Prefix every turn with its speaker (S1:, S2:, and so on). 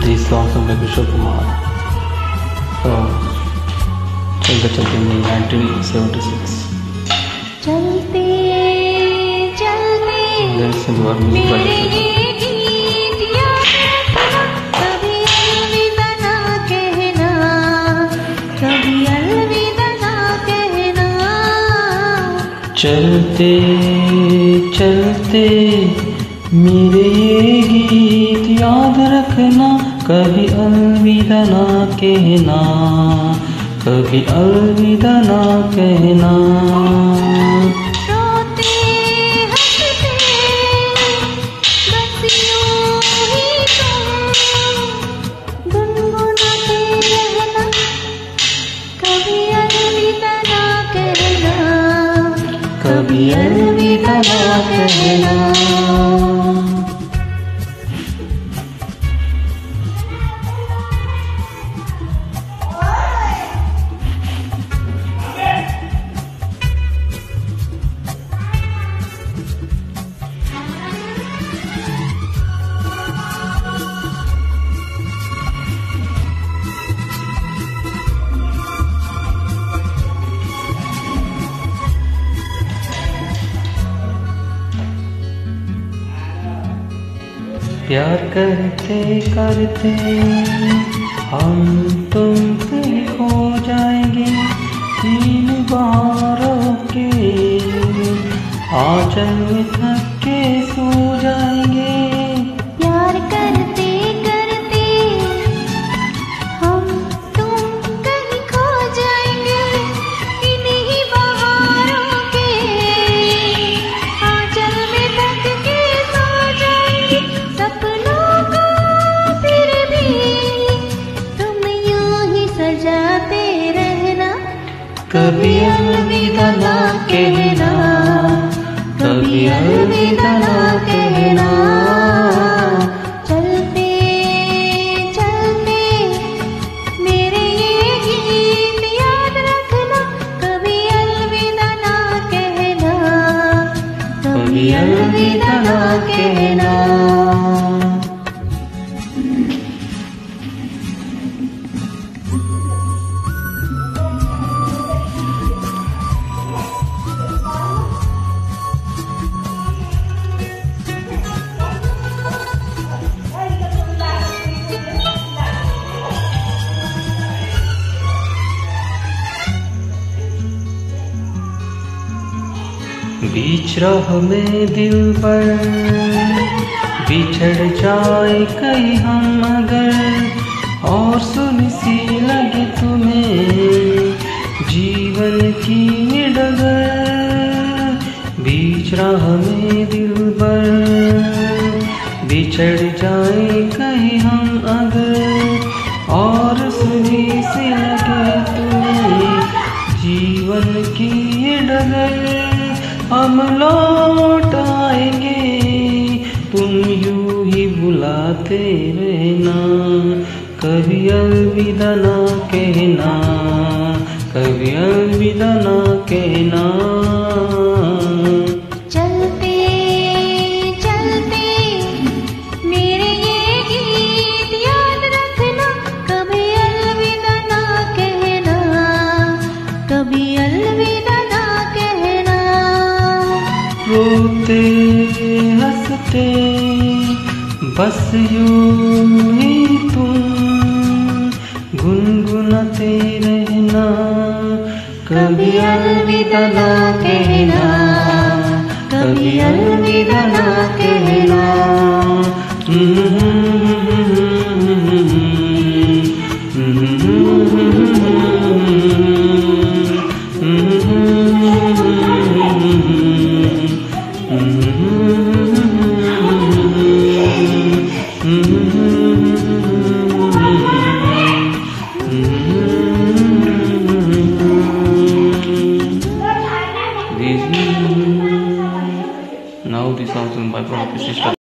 S1: जिस मौसम में विश्व कुमार। तो चलते चलते नाइनटीन सेवेंटी
S2: सिक्स। चलते
S1: चलते मेरे ये गीत याद रखना कभी अलविदा ना कहना कभी अलविदा ना कहना।
S2: कभी अलविदा ना कहना।
S1: प्यार करते करते हम तुम पे खो जाएँगे तीन बारों के आ में थक कभी अलविदा कहना, कभी अलविदा कहना।
S2: चलते चलते, मेरे ये याद रखना, कभी अलविदा कहना,
S1: कभी अलविदा बीच राह में दिल पर बिछड़ जाए कहीं हम अगर और सुन सी लगे तुम्हें जीवन की डगर। बीच राह में दिल पर बिछड़ जाए कहीं हम अगर, और सुनी सी लगे तुम्हें जीवन की डगर। हम लौट आएँगे। तुम यू ही बुलाते रहना। कभी अलविदा ना कहना। कभी अलविदा ना कहना। रोते हँसते बस यूँ ही तुम गुनगुनाते रहना कभी अलविदा ना कहना कभी अलविदा Samsung by Profit